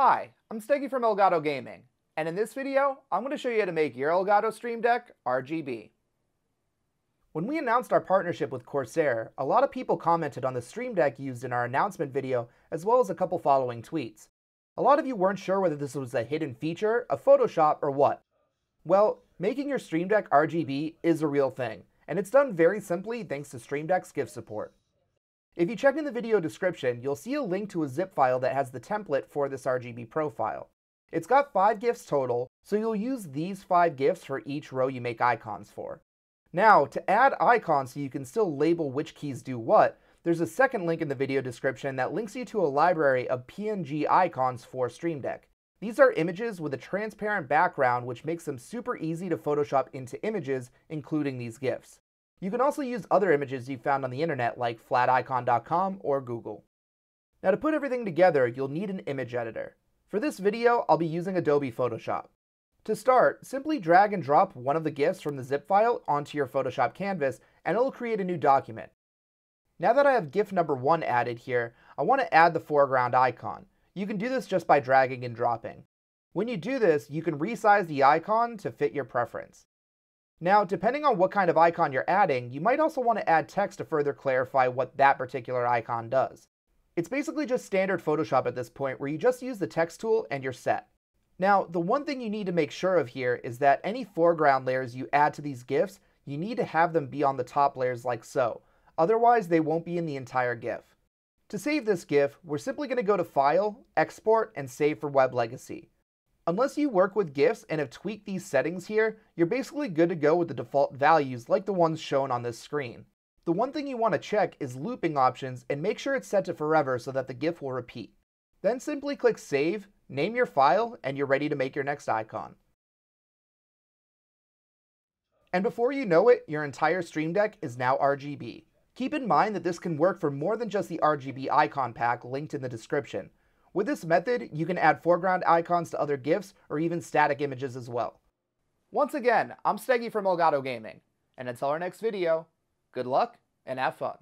Hi, I'm Steggy from Elgato Gaming, and in this video, I'm going to show you how to make your Elgato Stream Deck RGB. When we announced our partnership with Corsair, a lot of people commented on the Stream Deck used in our announcement video, as well as a couple following tweets. A lot of you weren't sure whether this was a hidden feature, a Photoshop, or what. Well, making your Stream Deck RGB is a real thing, and it's done very simply thanks to Stream Deck's GIF support. If you check in the video description, you'll see a link to a zip file that has the template for this RGB profile. It's got 5 GIFs total, so you'll use these 5 GIFs for each row you make icons for. Now, to add icons so you can still label which keys do what, there's a second link in the video description that links you to a library of PNG icons for Stream Deck. These are images with a transparent background which makes them super easy to Photoshop into images, including these GIFs. You can also use other images you found on the internet like flaticon.com or Google. Now to put everything together, you'll need an image editor. For this video, I'll be using Adobe Photoshop. To start, simply drag and drop one of the GIFs from the zip file onto your Photoshop canvas and it'll create a new document. Now that I have GIF number one added here, I want to add the foreground icon. You can do this just by dragging and dropping. When you do this, you can resize the icon to fit your preference. Now, depending on what kind of icon you're adding, you might also want to add text to further clarify what that particular icon does. It's basically just standard Photoshop at this point where you just use the text tool and you're set. Now, the one thing you need to make sure of here is that any foreground layers you add to these GIFs, you need to have them be on the top layers like so. Otherwise, they won't be in the entire GIF. To save this GIF, we're simply going to go to File, Export, and Save for Web Legacy. Unless you work with GIFs and have tweaked these settings here, you're basically good to go with the default values like the ones shown on this screen. The one thing you want to check is looping options and make sure it's set to forever so that the GIF will repeat. Then simply click Save, name your file, and you're ready to make your next icon. And before you know it, your entire Stream Deck is now RGB. Keep in mind that this can work for more than just the RGB icon pack linked in the description. With this method, you can add foreground icons to other GIFs or even static images as well. Once again, I'm Steggy from Elgato Gaming, and until our next video, good luck and have fun.